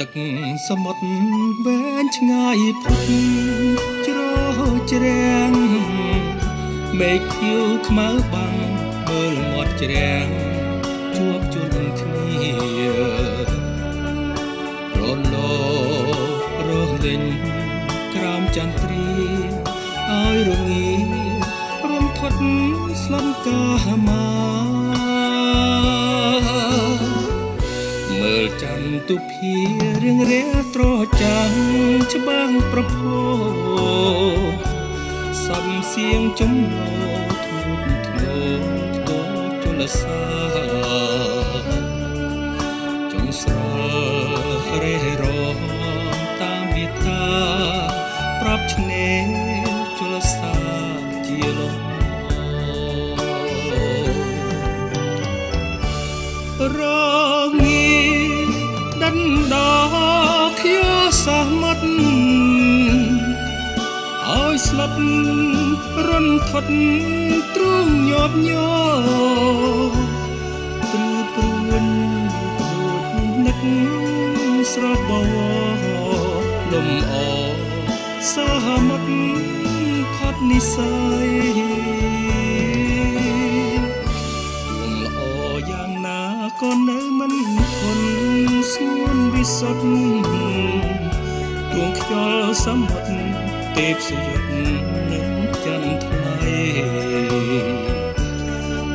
ទឹកសមុទ្រវែងឆ្ងាយផុតជ្រោជ្រាំងមេឃខៀវខ្មៅបាំងមើលមាត់ជ្រាំងជួបជន់គ្នារលរស់លេងក្រោមចន្ទ្រីឲ្យរងារំថត់ស្លំកាមាចន្ទទុភា រៀងរាត្រចាំងច្បាំងប្រភោសំសៀងចំលោធូតធ្ងោធ្ងោជលសាចងស្រលរេរមតាមវិតាប្រាប់ឆ្នេរជលសាជាលំរងាដិ នដល់ខៀសោះមាត់ឲ្យស្លាប់រន្ធត់ទ្រូងញាប់ញ័រព្រឺព្រួនព្រួតនឹកស្រស់បវរលំអសហមាត់ផាត់និស័យក៏នៅមិនធន់ស្ងួនវិសុទ្ធទួងខ្យល់សមុទ្រទេពសយុទ្ធនឹងចន្ទថ្លៃ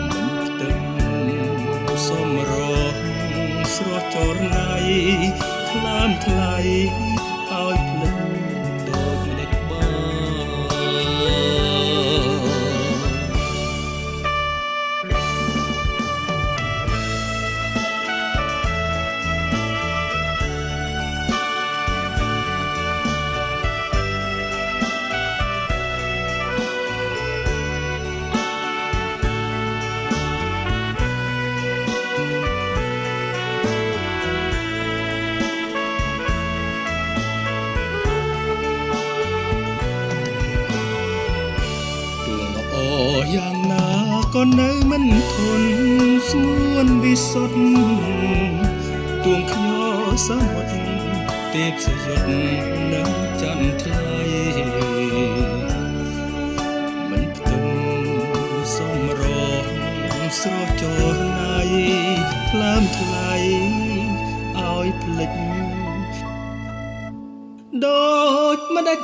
មិនទឹកសំរងស្រស់ចរណៃថ្លើមថ្លៃឲ្យ យ៉ាងណាក៏នៅមិនធន់ស្ងួនវិសុទ្ធទួងខ្ញោសមុទ្រទេពសយុទ្ធនឹងចន្ទថ្លៃមិនផ្ទឹមសំរងស្រស់ចូលណៃថ្លើមថ្លៃឲ្យភ្លេចដូចម្ដេច